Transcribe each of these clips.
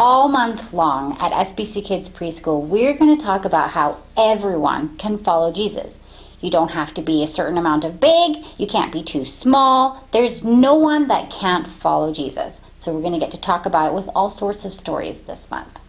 all month long at SBC Kids Preschool, we're going to talk about how everyone can follow Jesus. You don't have to be a certain amount of big, you can't be too small. There's no one that can't follow Jesus. So we're going to get to talk about it with all sorts of stories this month.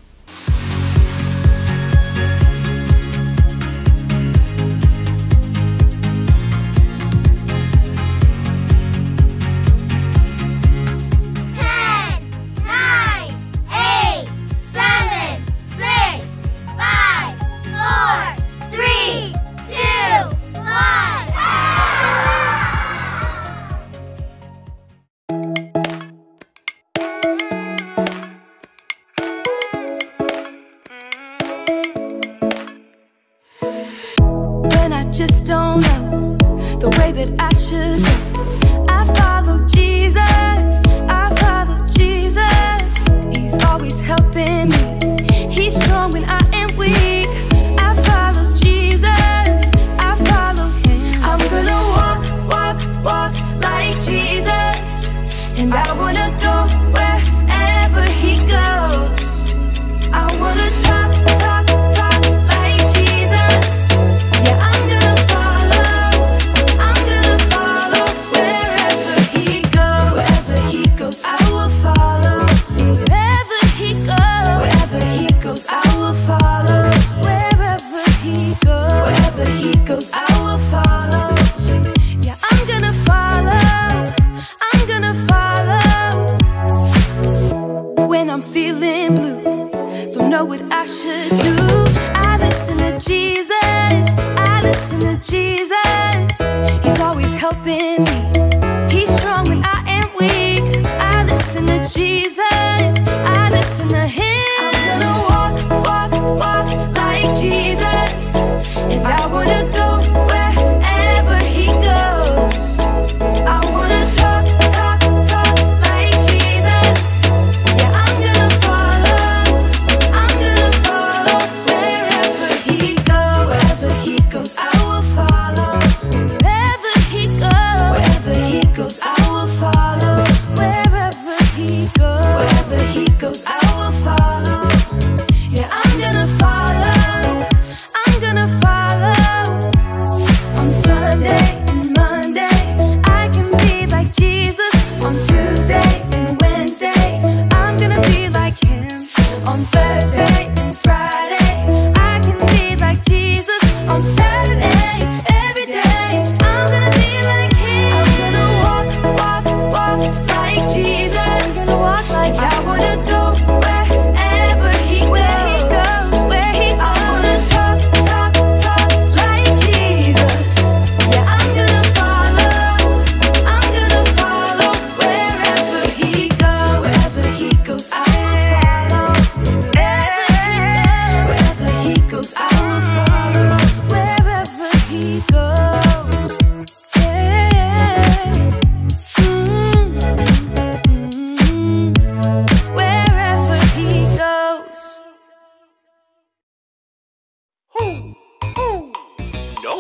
Don't know the way that I should helping me.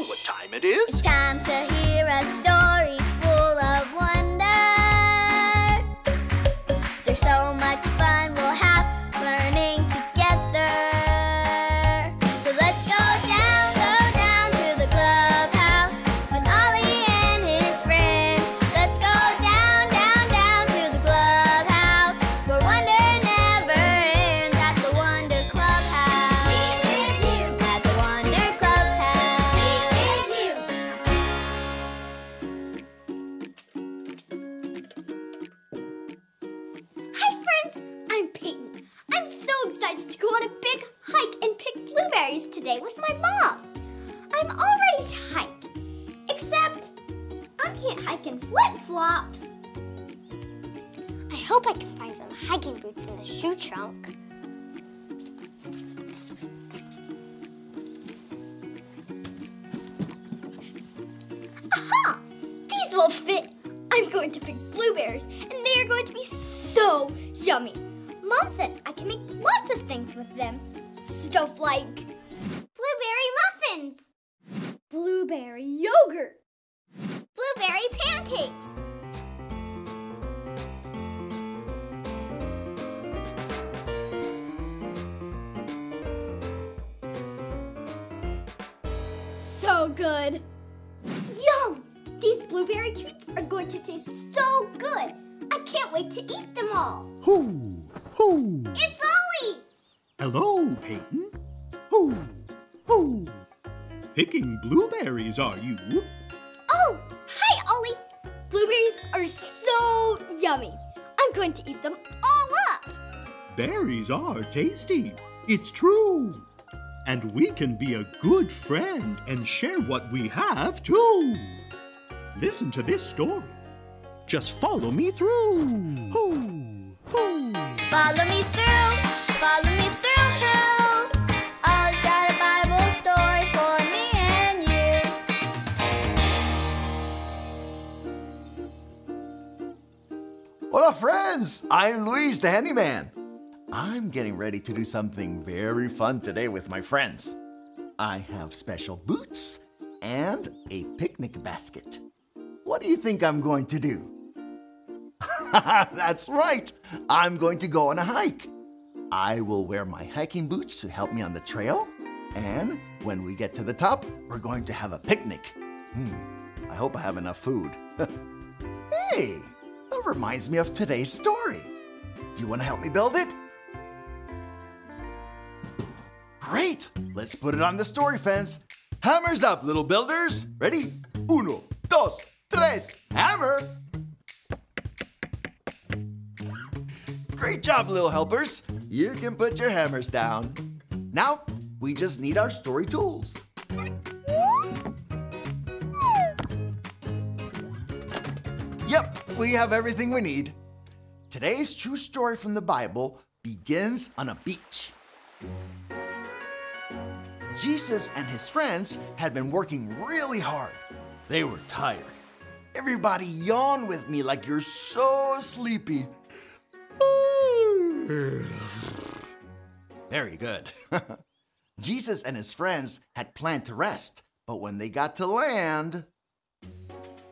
What time it is? Time to so excited to go on a big hike and pick blueberries today with my mom. I'm all ready to hike, except I can't hike in flip-flops. I hope I can find some hiking boots in the shoe trunk. Aha! These will fit. I'm going to pick blueberries, and they are going to be so yummy. Mom said I can make lots of things with them. Stuff like blueberry muffins, blueberry yogurt, blueberry pancakes. So good. Yum! These blueberry treats are going to taste so good. I can't wait to eat them all. Ooh. Hello, Peyton. Hoo, hoo. Picking blueberries, are you? Oh, hi, Ollie. Blueberries are so yummy. I'm going to eat them all up. Berries are tasty. It's true. And we can be a good friend and share what we have, too. Listen to this story. Just follow me through. Hoo, hoo. Follow me through, follow me through, Friends! I'm Luis the Handyman. I'm getting ready to do something very fun today with my friends. I have special boots and a picnic basket. What do you think I'm going to do? That's right! I'm going to go on a hike. I will wear my hiking boots to help me on the trail, and when we get to the top, we're going to have a picnic. Hmm, I hope I have enough food. hey, reminds me of today's story. Do you want to help me build it? Great! Let's put it on the story fence. Hammers up, little builders. Ready? Uno, dos, tres, hammer! Great job, little helpers. You can put your hammers down. Now, we just need our story tools. We have everything we need. Today's true story from the Bible begins on a beach. Jesus and his friends had been working really hard. They were tired. Everybody yawn with me like you're so sleepy. Very good. Jesus and his friends had planned to rest, but when they got to land,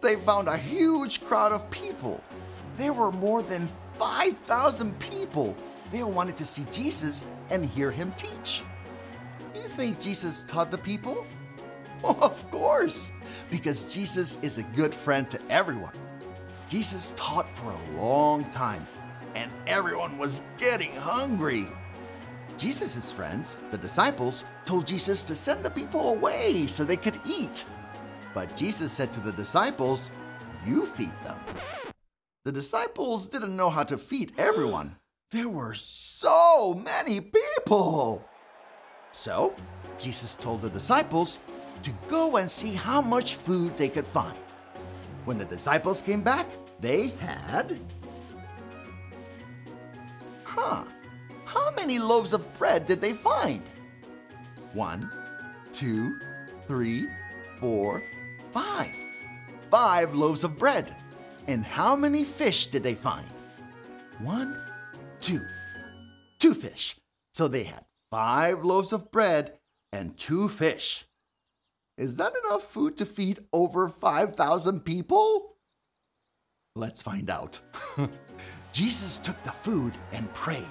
they found a huge crowd of people. There were more than 5,000 people. They wanted to see Jesus and hear him teach. You think Jesus taught the people? of course, because Jesus is a good friend to everyone. Jesus taught for a long time, and everyone was getting hungry. Jesus' friends, the disciples, told Jesus to send the people away so they could eat. But Jesus said to the disciples, You feed them. The disciples didn't know how to feed everyone. There were so many people. So, Jesus told the disciples to go and see how much food they could find. When the disciples came back, they had. Huh. How many loaves of bread did they find? One, two, three, four, five. Five loaves of bread. And how many fish did they find? One, two. Two fish. So they had five loaves of bread and two fish. Is that enough food to feed over 5,000 people? Let's find out. Jesus took the food and prayed.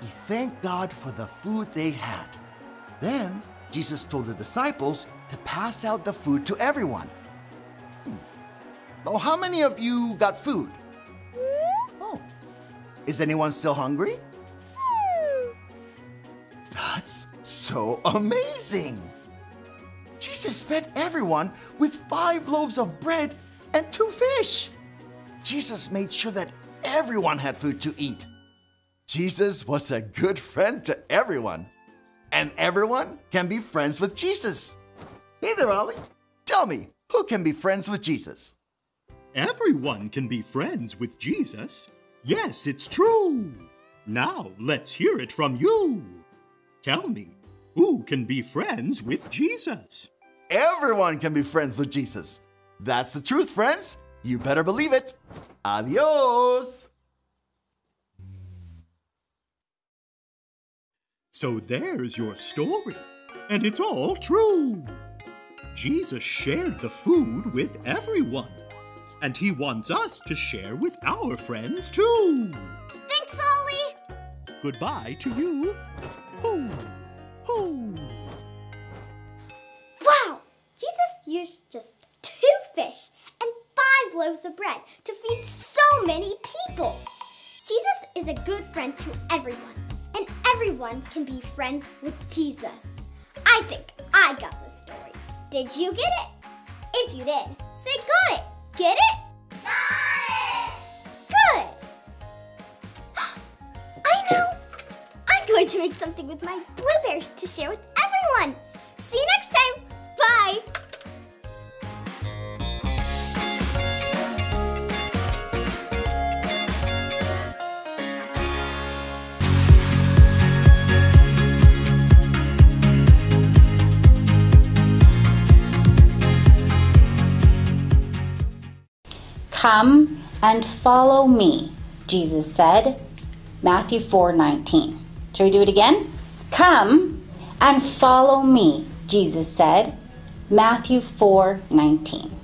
He thanked God for the food they had. Then Jesus told the disciples to pass out the food to everyone. Oh, how many of you got food? Oh. Is anyone still hungry? That's so amazing! Jesus fed everyone with five loaves of bread and two fish. Jesus made sure that everyone had food to eat. Jesus was a good friend to everyone, and everyone can be friends with Jesus. Hey there, Ollie. Tell me, who can be friends with Jesus? Everyone can be friends with Jesus. Yes, it's true. Now let's hear it from you. Tell me, who can be friends with Jesus? Everyone can be friends with Jesus. That's the truth, friends. You better believe it. Adios. So there's your story, and it's all true. Jesus shared the food with everyone, and he wants us to share with our friends too. Thanks, Ollie! Goodbye to you. Hoo, hoo. Wow! Jesus used just two fish and five loaves of bread to feed so many people. Jesus is a good friend to everyone, and everyone can be friends with Jesus. I think I got the story. Did you get it? If you did, say got it. Get it? Got it! Good! I know! I'm going to make something with my blueberries to share with everyone. Come and follow me, Jesus said. Matthew 4:19. Shall we do it again? Come and follow me, Jesus said. Matthew 4:19.